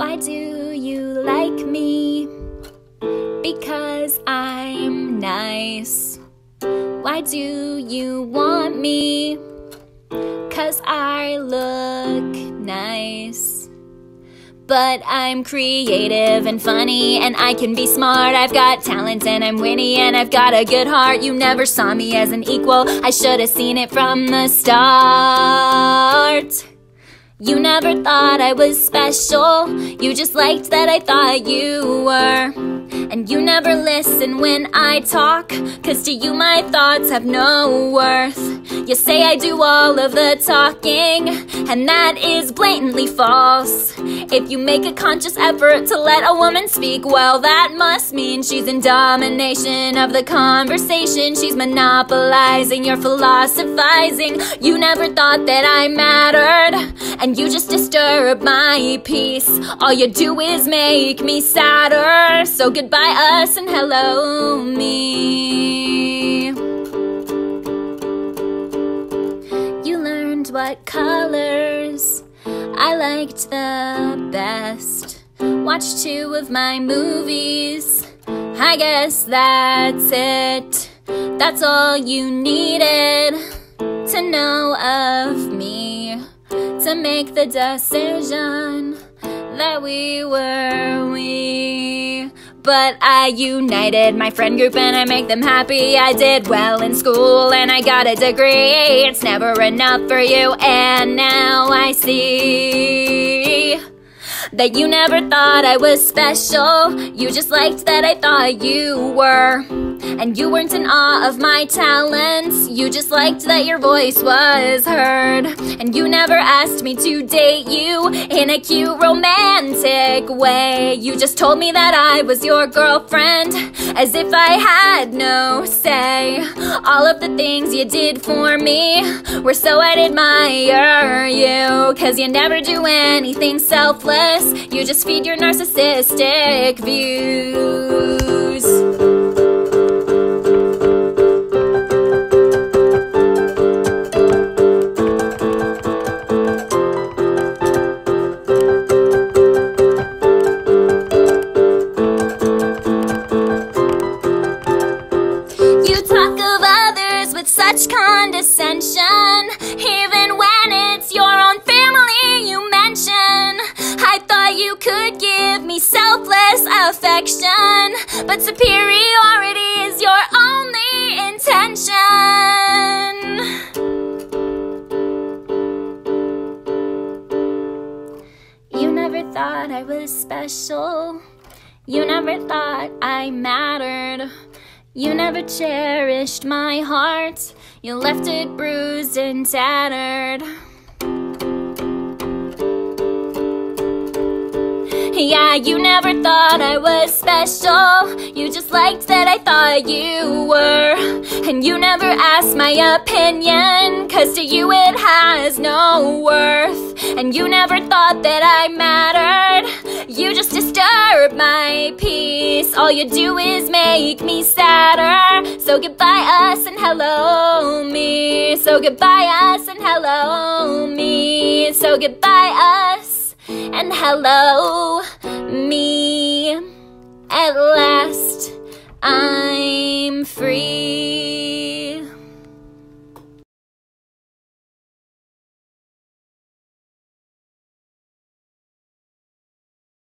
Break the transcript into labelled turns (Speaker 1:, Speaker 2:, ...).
Speaker 1: Why do you like me? Because I'm nice. Why do you want me? Cause I look nice. But I'm creative and funny, and I can be smart. I've got talent, and I'm witty, and I've got a good heart. You never saw me as an equal, I should have seen it from the start. You never thought I was special, you just liked that I thought you were. And you never listen when I talk, cause to you my thoughts have no worth. You say I do all of the talking, and that is blatantly false. If you make a conscious effort to let a woman speak, well, that must mean she's in domination of the conversation. She's monopolizing your philosophizing. You never thought that I mattered, and you just disturb my peace. All you do is make me sadder. So goodbye us and hello me. What colors I liked the best. Watched two of my movies. I guess that's it. That's all you needed to know of me to make the decision that we were we. But I united my friend group and I make them happy. I did well in school and I got a degree. It's never enough for you, and now I see that you never thought I was special. You just liked that I thought you were. And you weren't in awe of my talents. You just liked that your voice was heard. And you never asked me to date you in a cute romantic way. You just told me that I was your girlfriend, as if I had no say. All of the things you did for me were so I'd admire you. Cause you never do anything selfless, you just feed your narcissistic views. You talk of others with such condescension, selfless affection, but superiority is your only intention. You never thought I was special. You never thought I mattered. You never cherished my heart. You left it bruised and tattered. Yeah, you never thought I was special. You just liked that I thought you were. And you never asked my opinion, cause to you it has no worth. And you never thought that I mattered. You just disturb my peace. All you do is make me sadder. So goodbye us and hello me. So goodbye us and hello me. So goodbye us and hello